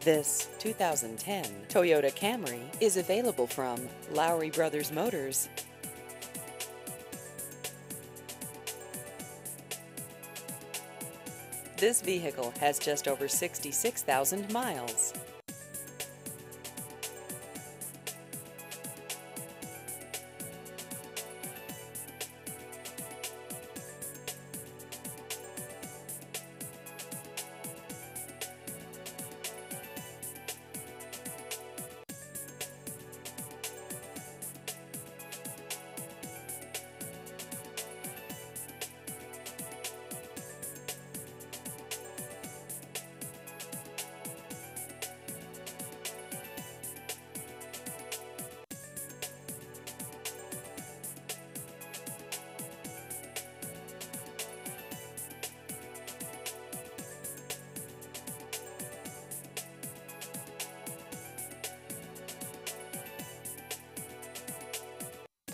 This 2010 Toyota Camry is available from Lowery Brothers Motors. This vehicle has just over 66,000 miles.